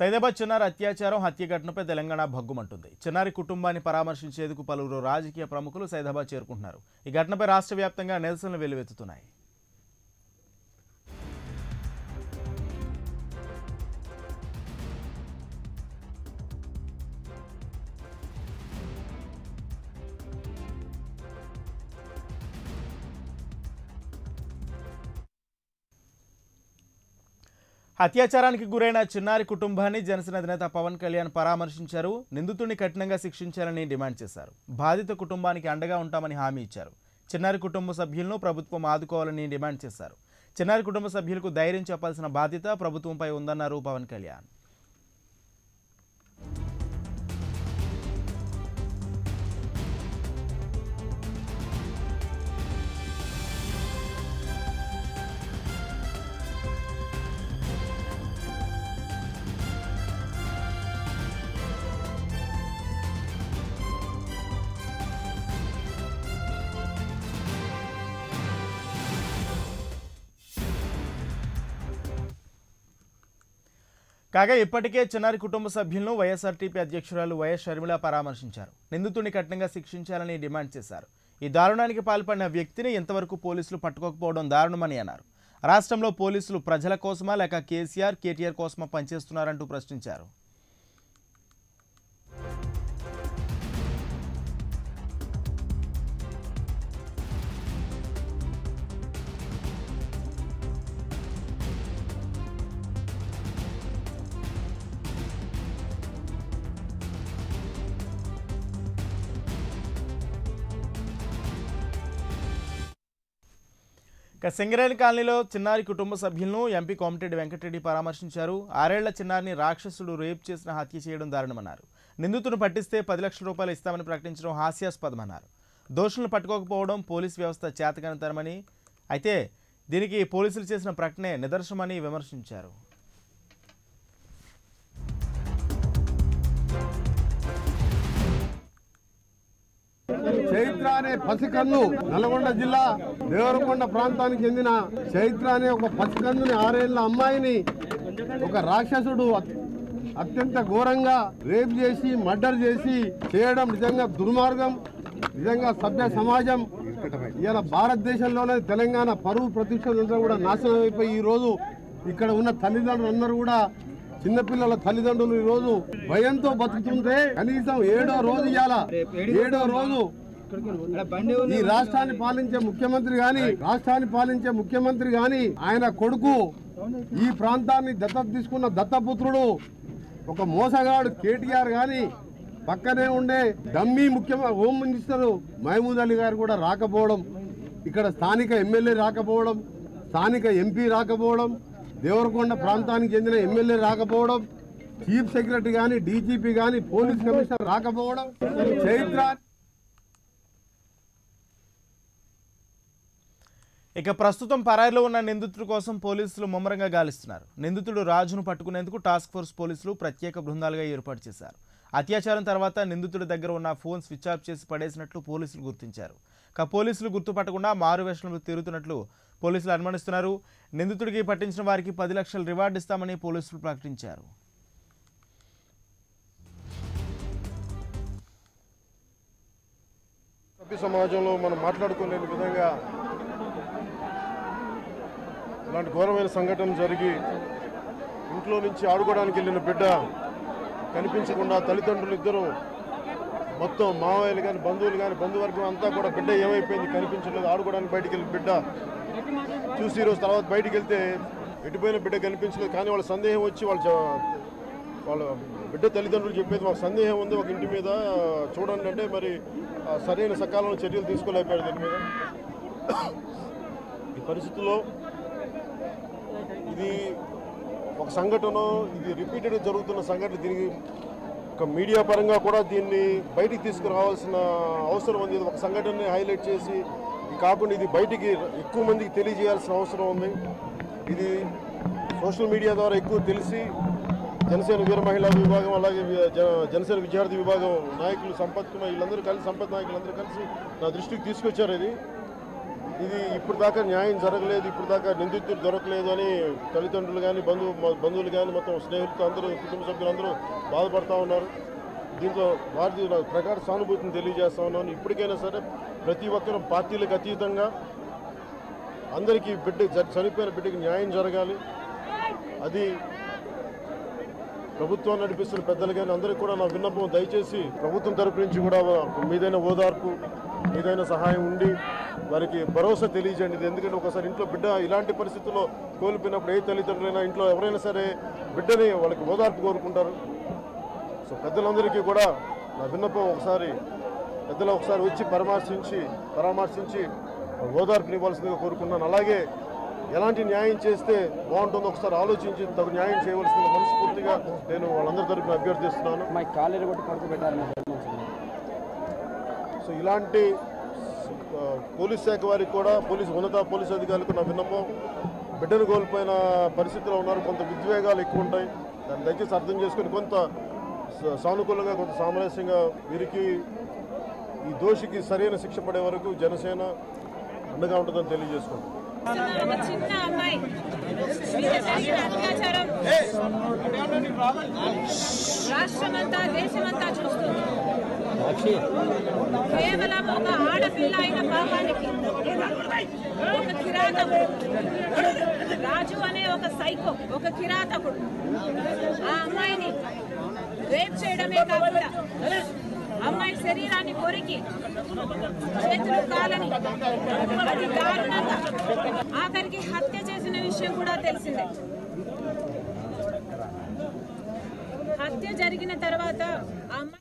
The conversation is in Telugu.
సైదాబాద్ చిన్నారి అత్యాచారం హత్య ఘటనపై తెలంగాణ భగ్గుమంటుంది. చిన్నారి కుటుంబాన్ని పరామర్శించేందుకు పలువురు రాజకీయ ప్రముఖులు సైదాబాద్ చేరుకుంటున్నారు. ఈ ఘటనపై రాష్ట్ర వ్యాప్తంగా నిరసనలు వెల్లువెత్తుతున్నాయి. అత్యాచారానికి గురైన చిన్నారి కుటుంబాన్ని జనసేన అధినేత పవన్ కళ్యాణ్ పరామర్శించారు. నిందితుడిని కఠినంగా శిక్షించాలని డిమాండ్ చేశారు. బాధిత కుటుంబానికి అండగా ఉంటామని హామీ ఇచ్చారు. చిన్నారి కుటుంబ సభ్యులను ప్రభుత్వం ఆదుకోవాలని డిమాండ్ చేశారు. చిన్నారి కుటుంబ సభ్యులకు ధైర్యం చెప్పాల్సిన బాధ్యత ప్రభుత్వంపై ఉందన్నారు పవన్ కళ్యాణ్. కాగా ఇప్పటికే చిన్నారి కుటుంబ సభ్యులను వైఎస్ఆర్టీపీ అధ్యక్షురాలు వైఎస్ షర్మిల పరామర్శించారు. నిందితుడిని కఠినంగా శిక్షించాలని డిమాండ్ చేశారు. ఈ దారుణానికి పాల్పడిన వ్యక్తిని ఇంతవరకు పోలీసులు పట్టుకోకపోవడం దారుణమని అన్నారు. రాష్ట్రంలో పోలీసులు ప్రజల కోసమా లేక కేసీఆర్ కేటీఆర్ కోసమా పనిచేస్తున్నారంటూ ప్రశ్నించారు. ఇక సింగరేణి కాలనీలో చిన్నారి కుటుంబ సభ్యులను ఎంపీ కోమటిరెడ్డి వెంకటరెడ్డి పరామర్శించారు. ఆరేళ్ళ చిన్నారిని రాక్షసుడు రేప్ చేసిన హత్య చేయడం దారుణమన్నారు. నిందితును పట్టిస్తే పది లక్షల రూపాయలు ఇస్తామని ప్రకటించడం హాస్యాస్పదమన్నారు. దోషులను పట్టుకోకపోవడం పోలీస్ వ్యవస్థ చేతకనితరమని అయితే దీనికి పోలీసులు చేసిన ప్రకటనే నిదర్శనమని విమర్శించారు. చైత్ర అనే పసికందు నల్గొండ జిల్లా దేవరకొండ ప్రాంతానికి చెందిన చైత్ర అనే ఒక పసికందుని ఆరేళ్ళ అమ్మాయిని ఒక రాక్షసుడు అత్యంత ఘోరంగా రేప్ చేసి మర్డర్ చేసి చేయడం నిజంగా దుర్మార్గం నిజంగా సభ్య సమాజం. ఇలా భారతదేశంలోనే తెలంగాణ పరువు ప్రతిష్టలంతా కూడా నాశనం అయిపోయి ఈరోజు రోజు ఇక్కడ ఉన్న తల్లిదండ్రులు అందరూ కూడా చిన్నపిల్లల తల్లిదండ్రులు ఈ రోజు భయంతో బతుకుతుంటే కనీసం ఏడో రోజు ఇవాళ ఏడో రోజు ఈ రాష్ట్రాన్ని పాలించే ముఖ్యమంత్రి గాని రాష్ట్రాన్ని పాలించే ముఖ్యమంత్రి గాని ఆయన కొడుకు. ఈ ప్రాంతాన్ని దత్తత తీసుకున్న దత్తపుత్రుడు ఒక మోసగాడు కేటీఆర్ గాని పక్కనే ఉండే డమ్మీ ముఖ్య హోమ్ మినిస్టర్ మహమూద్ అలీ గారు కూడా రాకపోవడం ఇక్కడ స్థానిక ఎమ్మెల్యే రాకపోవడం స్థానిక ఎంపీ రాకపోవడం దేవరకొండ ప్రాంతానికి చెందిన ఎమ్మెల్యే రాకపోవడం చీఫ్ సెక్రటరీ గాని డీజీపీ గాని పోలీస్ కమిషనర్ రాకపోవడం చైత్ర ఇక ప్రస్తుతం పరాయిలో ఉన్న నిందితుడి కోసం పోలీసులు ముమ్మరంగా గాలిస్తున్నారు. నిందితుడు రాజును పట్టుకునేందుకు టాస్క్ ఫోర్స్ పోలీసులు ప్రత్యేక బృందాలుగా ఏర్పాటు చేశారు. అత్యాచారం తర్వాత నిందితుడి దగ్గర ఉన్న ఫోన్ స్విచ్ ఆఫ్ చేసి పడేసినట్లు పోలీసులు గుర్తించారు. ఇక పోలీసులు గుర్తుపట్టకుండా మారు వేషంలో తిరుగుతున్నట్లు పోలీసులు అనుమానిస్తున్నారు. నిందితుడికి పట్టించిన వారికి పది లక్షల రివార్డు ఇస్తామని పోలీసులు ప్రకటించారు. సమాజంలో మనం మాట్లాడుకోలేని విధంగా ఇలాంటి ఘోరమైన సంఘటన జరిగి ఇంట్లో నుంచి ఆడుకోవడానికి వెళ్ళిన బిడ్డ కనిపించకుండా తల్లిదండ్రులు ఇద్దరు మొత్తం మావయ్యలు కానీ బంధువులు కానీ బంధువర్గం అంతా కూడా బిడ్డ ఏమైపోయింది కనిపించలేదు. ఆడుకోవడానికి బయటికి వెళ్ళిన బిడ్డ చూసి ఈరోజు తర్వాత బయటికి వెళ్తే ఎటుపోయిన బిడ్డ కనిపించలేదు. కానీ వాళ్ళ సందేహం వచ్చి వాళ్ళ వాళ్ళ బిడ్డ తల్లిదండ్రులు చెప్పేది మాకు సందేహం ఉంది. ఒక ఇంటి మీద చూడండి అంటే మరి సరైన సకాలంలో చర్యలు తీసుకోలేకపోయారు దీని మీద. ఈ పరిస్థితుల్లో ఇది ఒక సంఘటన ఇది రిపీటెడ్ జరుగుతున్న సంఘటన దీనికి ఒక మీడియా పరంగా కూడా దీన్ని బయటికి తీసుకురావాల్సిన అవసరం ఉంది. ఇది ఒక సంఘటనని హైలైట్ చేసి కాకుండా ఇది బయటికి ఎక్కువ మందికి తెలియజేయాల్సిన అవసరం ఉంది. ఇది సోషల్ మీడియా ద్వారా ఎక్కువ తెలిసి జనసేన వీర మహిళా విభాగం అలాగే జనసేన విద్యార్థి విభాగం నాయకులు సంపత్ కుమార్ వీళ్ళందరూ కలిసి సంపత్ నాయకులందరూ కలిసి నా దృష్టికి తీసుకొచ్చారు ఇది. ఇది ఇప్పుడు దాకా న్యాయం జరగలేదు ఇప్పుడు దాకా నిందితులు దొరకలేదు అని తల్లిదండ్రులు కానీ బంధువు బంధువులు కానీ మొత్తం స్నేహితులు అందరూ కుటుంబ సభ్యులందరూ బాధపడుతూ ఉన్నారు. దీంతో వారి ప్రకార సానుభూతిని తెలియజేస్తా ఉన్నాను. ఇప్పటికైనా సరే ప్రతి ఒక్కరూ పార్టీలకు అతీతంగా అందరికీ బిడ్డ చనిపోయిన బిడ్డకి న్యాయం జరగాలి. అది ప్రభుత్వం నడిపిస్తున్న పెద్దలు కానీ అందరికీ కూడా నా విన్నపం దయచేసి ప్రభుత్వం తరపు నుంచి కూడా మీదైన ఓదార్పు మీదైన సహాయం ఉండి వారికి భరోసా తెలియజేయండి. ఇది ఎందుకంటే ఒకసారి ఇంట్లో బిడ్డ ఇలాంటి పరిస్థితుల్లో కోల్పోయినప్పుడు ఏ తల్లిదండ్రులైనా ఇంట్లో ఎవరైనా సరే బిడ్డని వాళ్ళకి ఓదార్పు కోరుకుంటారు. సో పెద్దలందరికీ కూడా నా విన్నపం ఒకసారి పెద్దలు ఒకసారి వచ్చి పరామర్శించి పరామర్శించి ఓదార్పునివ్వాల్సిందిగా కోరుకున్నాను అలాగే ఎలాంటి న్యాయం చేస్తే బాగుంటుందో ఒకసారి ఆలోచించి తగు న్యాయం చేయవలసిందిగా మనస్ఫూర్తిగా నేను వాళ్ళందరి తరఫున అభ్యర్థిస్తున్నాను. సో ఇలాంటి పోలీస్ శాఖ వారికి కూడా పోలీస్ ఉన్నత పోలీస్ అధికారులకు నా విన్నపం బిడ్డను కోల్పోయిన పరిస్థితిలో ఉన్నారు. కొంత ఉద్వేగాలు ఎక్కువ ఉంటాయి. దాన్ని దయచేసి అర్థం చేసుకొని కొంత సానుకూలంగా కొంత సామరస్యంగా వీరికి ఈ దోషికి సరైన శిక్ష పడే వరకు జనసేన అండగా ఉంటుందని తెలియజేసుకుంటాం రాష్ట్రమంతా దేశమంతా చూస్తుంది. కేవలం ఒక ఆడపిల్ల అయిన పాపానికి ఒక కిరాతకుడు. రాజు అనే ఒక సైకో ఒక కిరాతకుడు. ఆ అమ్మాయిని రేప్ చేయడమే కాకుండా అమ్మాయి శరీరాన్ని కొరికి చేతులు కాలని అతి దారుణంగా ఆఖరికి హత్య చేసిన విషయం కూడా తెలిసిందే. హత్య జరిగిన తర్వాత అమ్మాయి